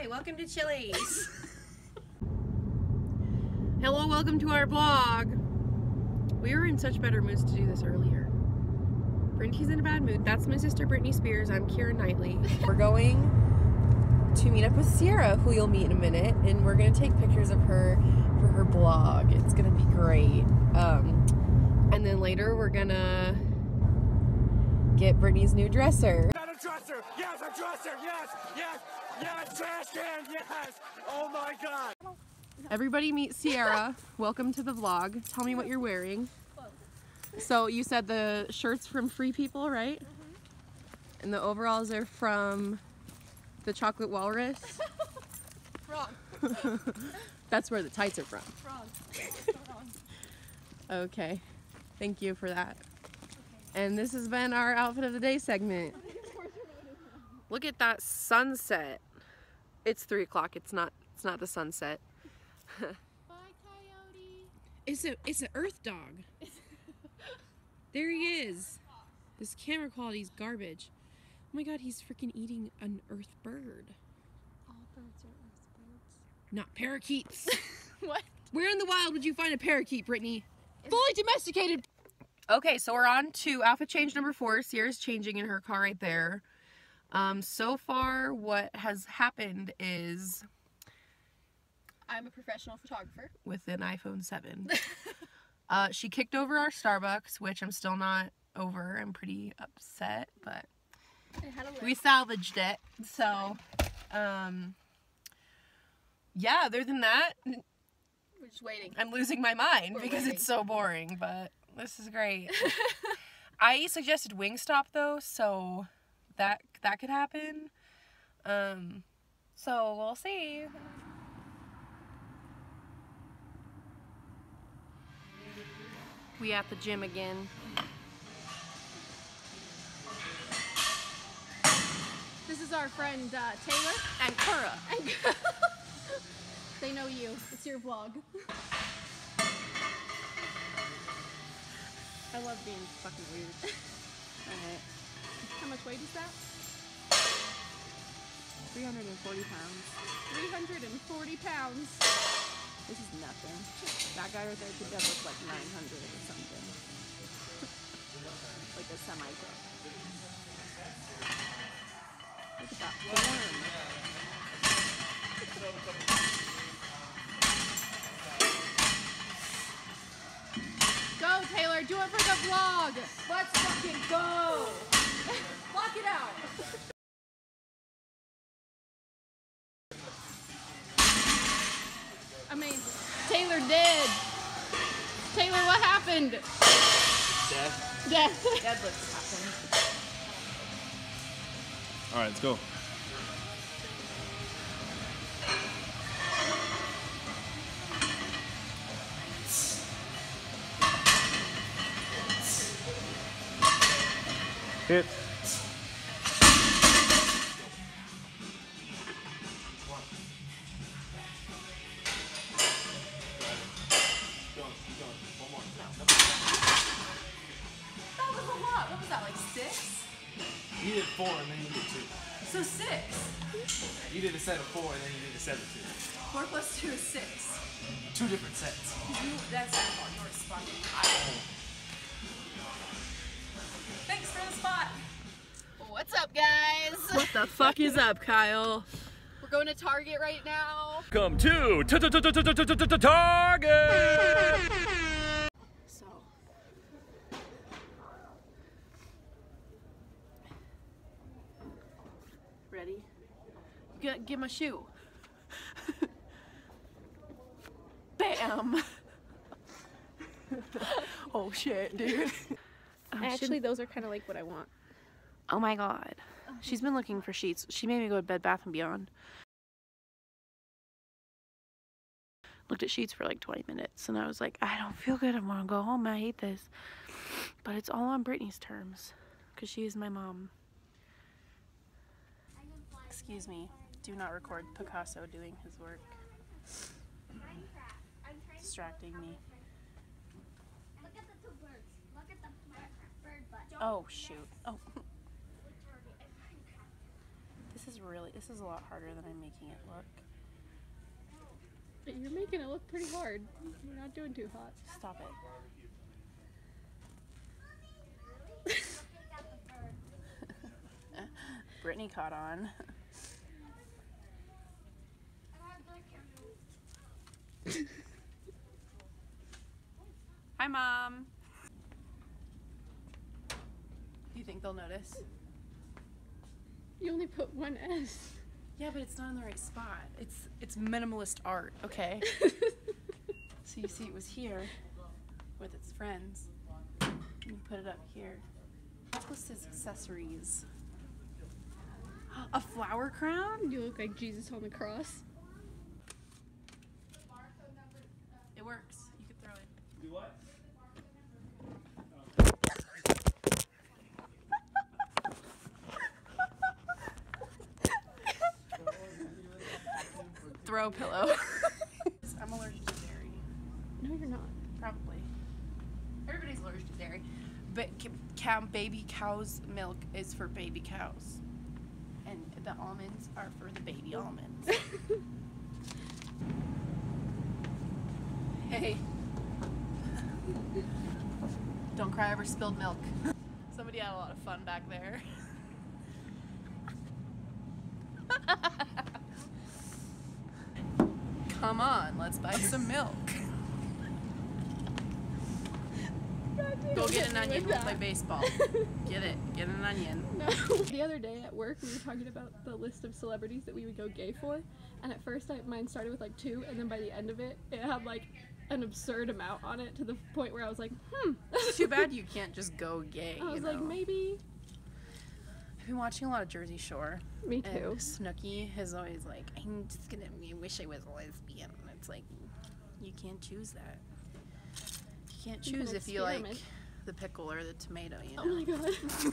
Hi, welcome to Chili's. Hello, welcome to our vlog. We were in such better moods to do this earlier. Brittany's in a bad mood. That's my sister Brittany Spears. I'm Kira Knightley. we're going to meet up with Ciera, who you'll meet in a minute, and we're gonna take pictures of her for her blog. It's gonna be great. Um, and then later we're gonna get Brittany's new dresser. Not a dresser! Yes, a dresser! Yes! Yes! Yes! Trash can! Yes! Oh my god! Everybody meet Ciera. Welcome to the vlog. Tell me what you're wearing. So you said the shirts from Free People, right? Mm-hmm. And the overalls are from the Chocolate Walrus. Wrong. That's where the tights are from. Wrong. Okay. Thank you for that. And this has been our outfit of the day segment. Look at that sunset. It's three o'clock. It's not. It's not the sunset. Bye, coyote. It's a. It's an Earth dog. there he is. This camera quality is garbage. Oh my god, he's freaking eating an Earth bird. All birds are Earth birds. Not parakeets. What? Where in the wild would you find a parakeet, Brittany? Fully domesticated. Okay, so we're on to outfit change number four. Ciera's changing in her car right there. Um, so far, what has happened is I'm a professional photographer. with an iPhone 7. uh, she kicked over our Starbucks, which I'm still not over. I'm pretty upset, but It had a we salvaged it. So, um, yeah, other than that, We're just waiting. I'm losing my mind We're because waiting. it's so boring, but this is great. I suggested Wingstop though, so that that could happen. Um, so we'll see. We at the gym again. This is our friend uh, Taylor. And Kura. And they know you. It's your vlog. I love being fucking weird. Alright. How much weight is that? 340 pounds. 340 pounds. This is nothing. That guy right there could dead look like 900 or something. like a semi pro. Look at that form. Go, Taylor. Do it for the vlog. Let's fucking go. Happened? Death. Death. Deadlifts happen. Alright, let's go. Hit. You did four and then you did two. So six. You did a set of four and then you did a set of two. Four plus two is six. Two different sets. You, that's not you were responding. Thanks for the spot. What's up, guys? What the fuck is up, Kyle? We're going to Target right now. Come to Target! Get, get my shoe. Bam! oh shit, dude. Actually, those are kind of like what I want. oh my god. She's been looking for sheets. She made me go to Bed Bath and Beyond. Looked at sheets for like 20 minutes and I was like, I don't feel good. I want to go home. I hate this. But it's all on Brittany's terms because she is my mom. Excuse me. Do not record Picasso doing his work. Distracting me. Look at the two birds. Look at the bird butt. Oh shoot. Oh. This is really. This is a lot harder than I'm making it look. You're making it look pretty hard. You're not doing too hot. Stop it. Pick out the bird. Brittany caught on. I want the camera. Hi, mom. Do you think they'll notice? You only put one S. Yeah, but it's not in the right spot. It's it's minimalist art, okay? so you see, it was here with its friends. And you put it up here. Necklace is accessories. A flower crown? you look like Jesus on the cross. It works. You could throw it. Do what? Throw pillow. I'm allergic to dairy. No, you're not. Probably. Everybody's allergic to dairy. But cow, baby cow's milk is for baby cows. And the almonds are for the baby almonds. hey. Don't cry over spilled milk. Somebody had a lot of fun back there. Come on, let's buy some milk. Go get an onion. We'll play baseball. Get it. Get an onion. No. The other day at work, we were talking about the list of celebrities that we would go gay for, and at first, I, mine started with like two, and then by the end of it, it had like an absurd amount on it to the point where I was like, hmm. Too bad you can't just go gay. I was you like, maybe. I've been watching a lot of Jersey Shore. Me too. Snooki is always like, I'm just gonna I wish I was a lesbian. And it's like, you can't choose that. You can't You can choose if you like the pickle or the tomato, you know? Oh my god.